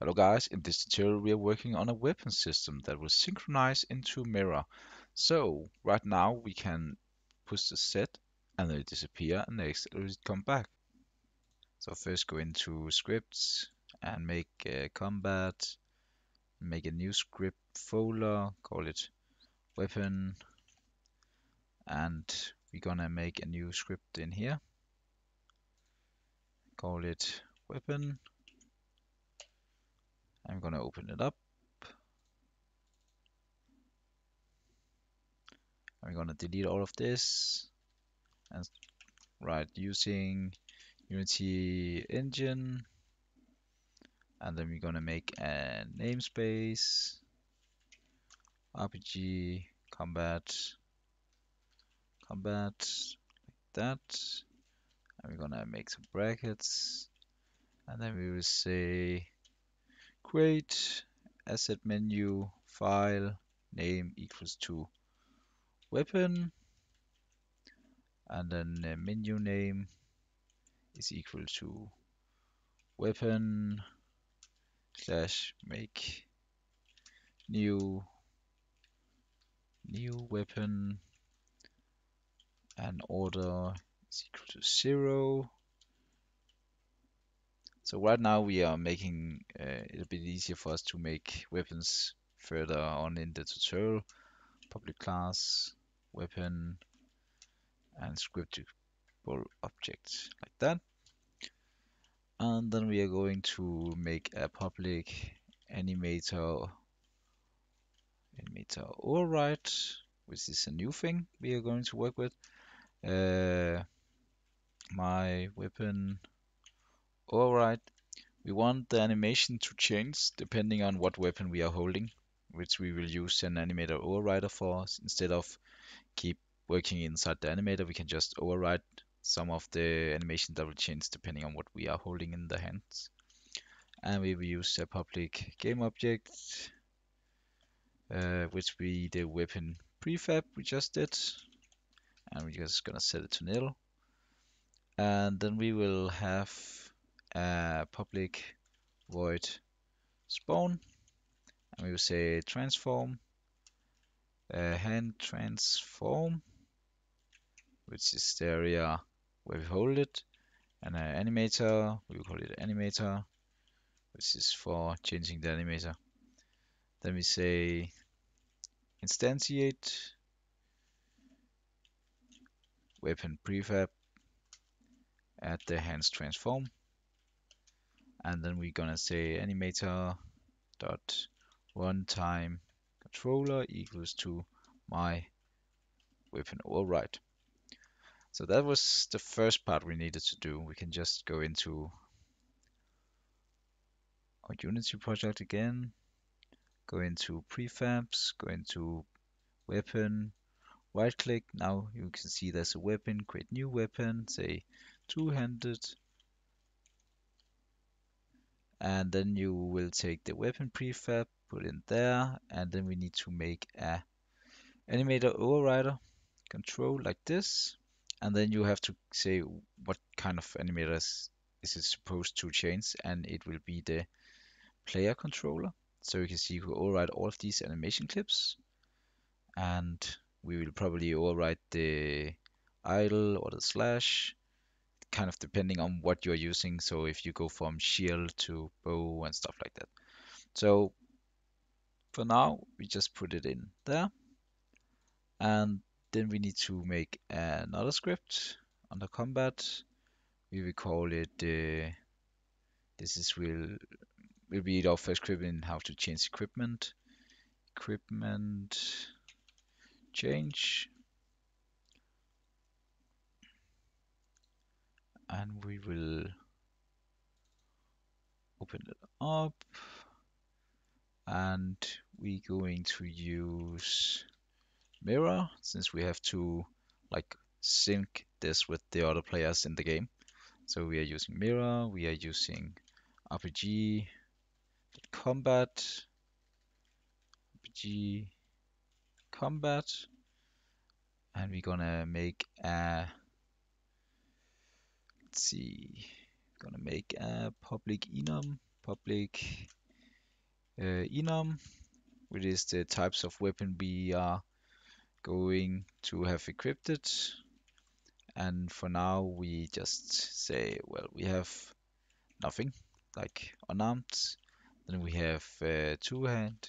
Hello guys, in this tutorial we are working on a weapon system that will synchronize into mirror. So right now we can push the set and then it disappear and next it will come back. So first go into scripts and make a combat, make a new script folder, call it weapon and we're gonna make a new script in here. Call it weapon I'm going to open it up. I'm going to delete all of this and write using Unity engine. And then we're going to make a namespace, RPG, combat, combat, like that. And we're going to make some brackets. And then we will say create asset menu file name equals to weapon and then the menu name is equal to weapon slash make new new weapon and order is equal to zero so right now we are making uh, it a bit easier for us to make weapons further on in the tutorial. Public class, weapon, and scriptable object like that. And then we are going to make a public animator animator override, which is a new thing we are going to work with. Uh, my weapon Alright, we want the animation to change depending on what weapon we are holding, which we will use an animator overrider for. Instead of keep working inside the animator, we can just override some of the animation that will change depending on what we are holding in the hands. And we will use a public game object, uh, which be the weapon prefab we just did. And we're just gonna set it to nil. And then we will have uh, public void spawn and we will say transform uh, hand transform which is the area where we hold it and an animator we will call it animator which is for changing the animator. Then we say instantiate weapon prefab add the hands transform and then we're gonna say animator dot runtime controller equals to my weapon override. So that was the first part we needed to do. We can just go into our Unity project again, go into prefabs, go into weapon, right click. Now you can see there's a weapon, create new weapon, say two-handed and then you will take the weapon prefab put in there and then we need to make a animator overrider control like this. And then you have to say what kind of animators is it supposed to change and it will be the player controller. So you can see we override all of these animation clips. And we will probably override the idle or the slash kind of depending on what you're using. So if you go from shield to bow and stuff like that. So for now, we just put it in there. And then we need to make another script under combat. We will call it, uh, this is will, will be our first script in how to change equipment. Equipment change and we will open it up. And we're going to use mirror since we have to like sync this with the other players in the game. So we are using mirror we are using RPG combat RPG combat. And we're gonna make a let's see, gonna make a public enum, public uh, enum, which is the types of weapon we are going to have equipped. And for now, we just say, well, we have nothing, like unarmed. Then we have uh, two-hand,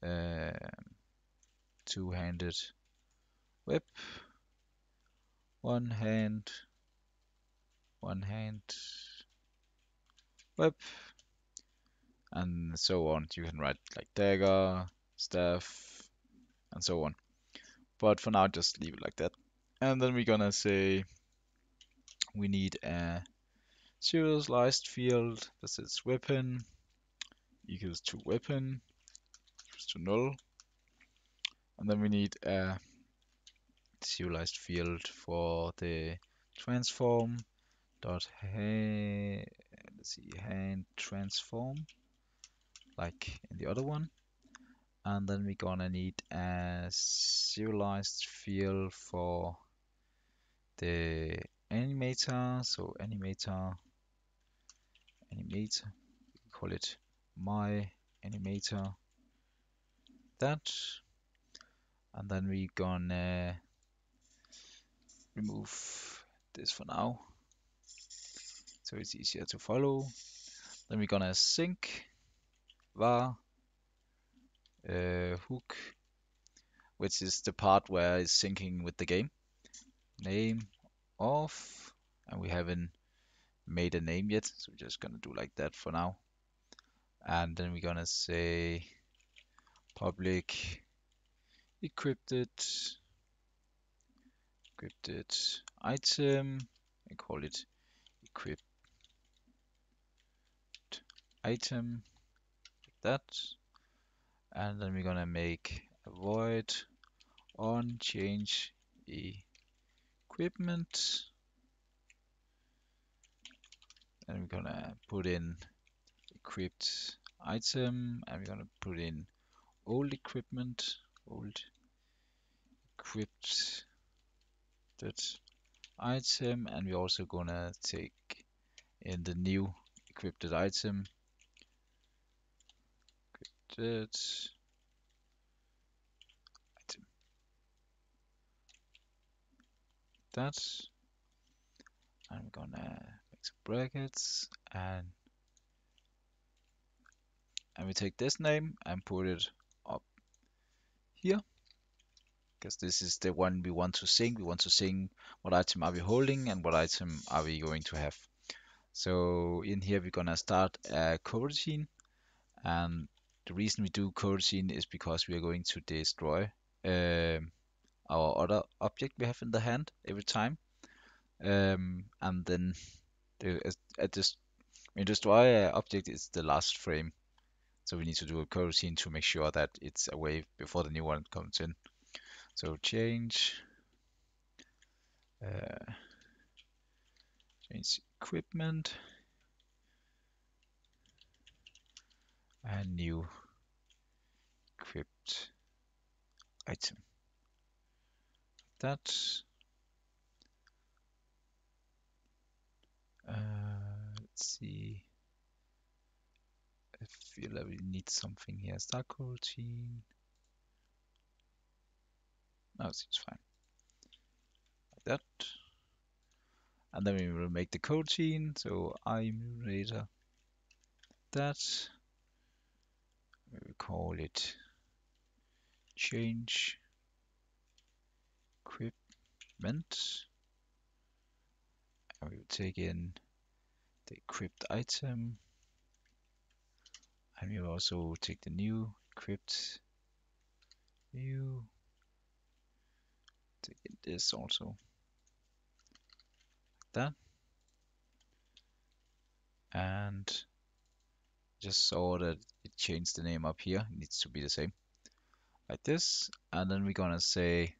uh, two-handed whip, one hand, one hand whip, and so on. You can write like dagger, staff, and so on. But for now, just leave it like that. And then we're gonna say we need a serialized field that says weapon equals to weapon equals to null. And then we need a serialized field for the transform dot hand, let's see hand transform like in the other one. And then we're gonna need a serialized field for the animator. So animator animator call it my animator. That. And then we're gonna remove this for now so it's easier to follow. Then we're gonna sync. Var uh, hook which is the part where it's syncing with the game. Name of and we haven't made a name yet so we're just gonna do like that for now. And then we're gonna say public encrypted encrypted item and call it encrypt item like that. And then we're gonna make void on change equipment. And we're gonna put in equipped item and we're gonna put in old equipment old equipped that item. And we're also gonna take in the new equipped item item that we're gonna make some brackets and and we take this name and put it up here because this is the one we want to sync. We want to sync what item are we holding and what item are we going to have. So in here we're gonna start a coroutine and the reason we do coroutine is because we are going to destroy um, our other object we have in the hand every time. Um, and then the, at this when destroy an object it's the last frame. So we need to do a coroutine to make sure that it's away before the new one comes in. So change uh, change equipment and new equipped item that uh, let's see I feel like we need something here start coroutine no, it seems fine. Like that. And then we will make the coroutine. So IEnumerator that. Call it change equipment. And we will take in the equipped item. And we will also take the new equipped new to get this also like that and just saw that it changed the name up here it needs to be the same like this and then we're gonna say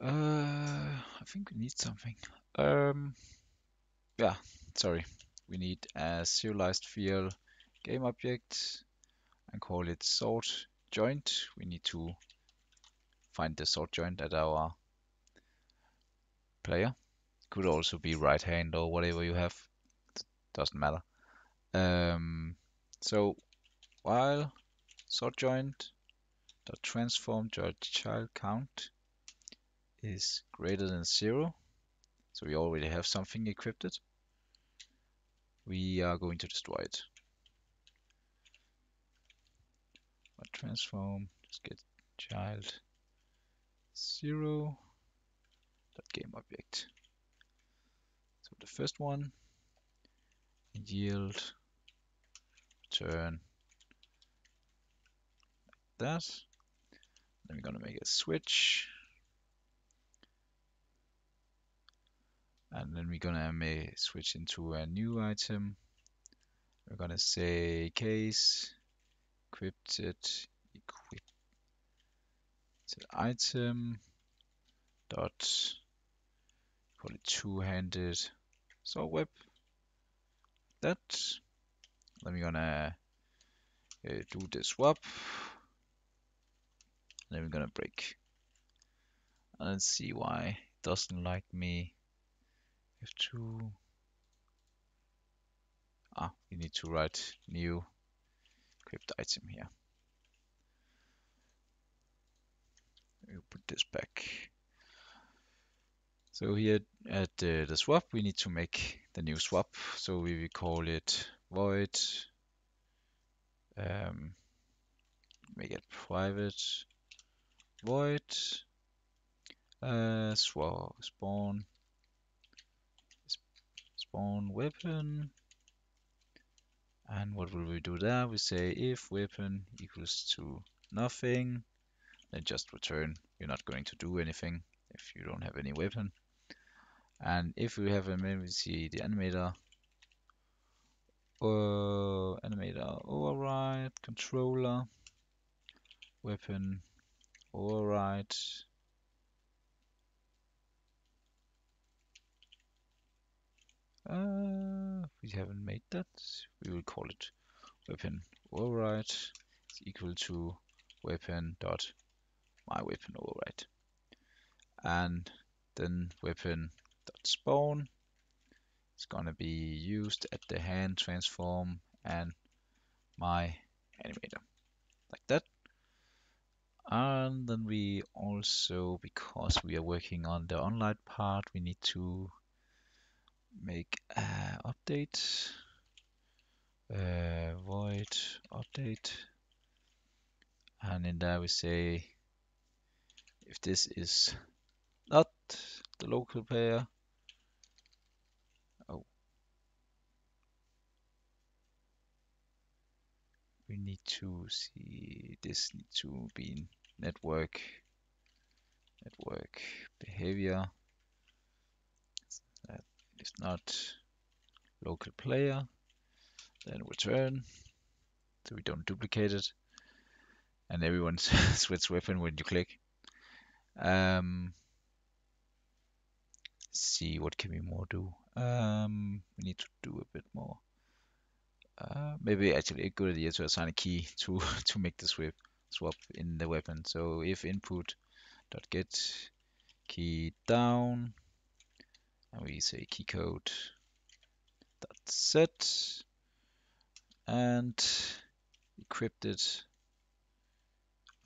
uh, I think we need something um yeah sorry we need a serialized field game object and call it sword joint we need to find the sword joint at our player. Could also be right hand or whatever you have. it Doesn't matter. Um, so while sword joint dot transform dot child count is greater than zero, so we already have something encrypted, we are going to destroy it. But transform, just get child zero dot game object. So the first one yield return like that. Then we're gonna make a switch. And then we're gonna make switch into a new item. We're gonna say case encrypted equip item dot call it two-handed saw web that then we're gonna uh, do the swap. Then we're gonna break. And let's see why it doesn't like me have to ah we need to write new encrypt item here. We'll put this back. So here at uh, the swap we need to make the new swap. So we will call it void um, make it private. Void uh, spawn spawn weapon. And what will we do there? We say if weapon equals to nothing then just return. You're not going to do anything if you don't have any weapon. And if we have a we see the animator uh, animator override controller. Weapon. Override Uh, we haven't made that. We will call it weapon. Override is equal to weapon dot my weapon. Override. And then weapon dot spawn is gonna be used at the hand transform and my animator like that. And then we also, because we are working on the online part, we need to make uh, update uh, void update and in there we say if this is not the local player need to see this need to be network network behavior is not local player, then return, so we don't duplicate it, and everyone switch weapon when you click. Um, see what can we more do. Um, we need to do a bit more. Uh, maybe actually a good idea to assign a key to to make the swap swap in the weapon. So if input dot get key down and we say key code dot set and encrypted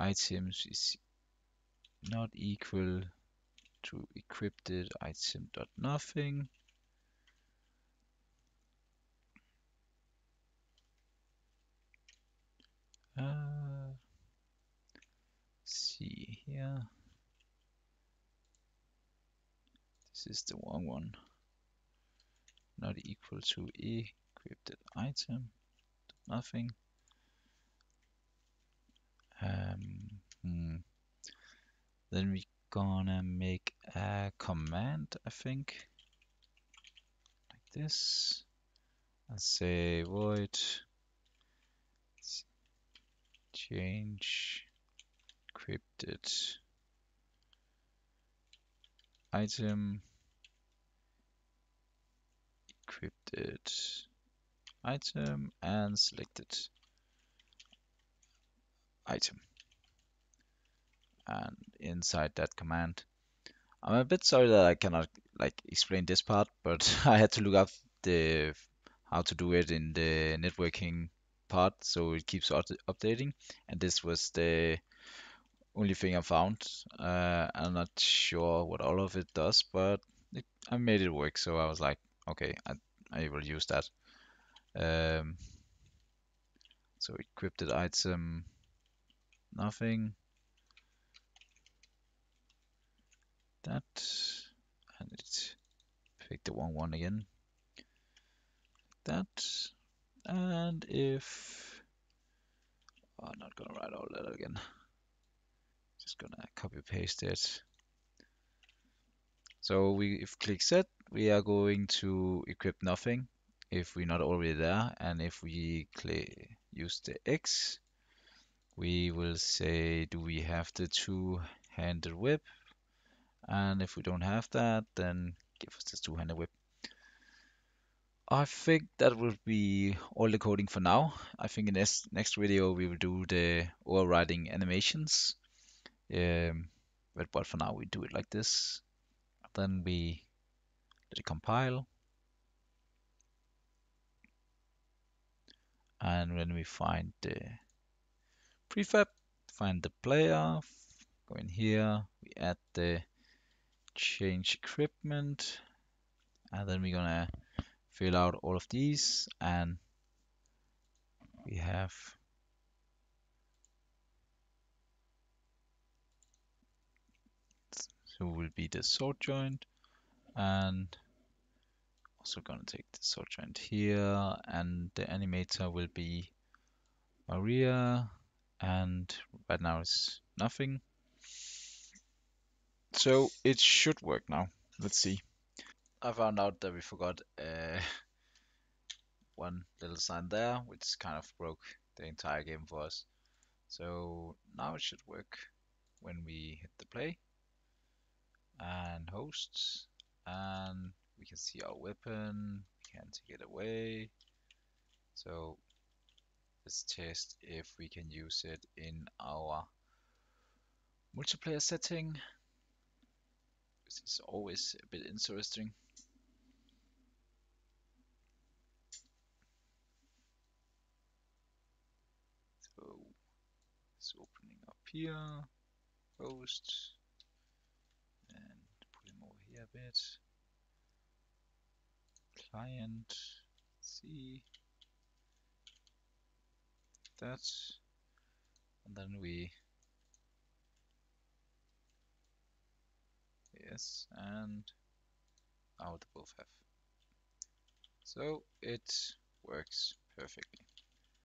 items is not equal to encrypted item dot nothing uh, see here This is the wrong one. Not equal to a encrypted item. Nothing. Um, hmm. Then we gonna make a command, I think, like this, and say void change encrypted item encrypted item and selected. Item. And inside that command, I'm a bit sorry that I cannot like explain this part, but I had to look up the how to do it in the networking part, so it keeps updating. And this was the only thing I found. Uh, I'm not sure what all of it does, but it, I made it work. So I was like, okay, I, I will use that. Um, so encrypted item, nothing. That, and it pick the wrong one again. That, and if, oh, I'm not gonna write all that again. Just gonna copy paste it. So we, if click set, we are going to equip nothing if we're not already there. And if we click, use the X, we will say, do we have the two-handed whip? And if we don't have that, then give us this two-handed whip. I think that will be all the coding for now. I think in this next video we will do the overriding animations. Um, but, but for now we do it like this. Then we let it compile. And when we find the prefab, find the player, go in here, we add the change equipment, and then we're gonna fill out all of these and we have so will be the sword joint and also gonna take the sword joint here and the animator will be Maria and right now it's nothing. So it should work now. Let's see I found out that we forgot uh, one little sign there, which kind of broke the entire game for us. So now it should work when we hit the play and hosts and we can see our weapon, we can take it away. So let's test if we can use it in our multiplayer setting. This is always a bit interesting. Here, host, and put him over here a bit. Client, see that, and then we yes, and now they both have. So it works perfectly.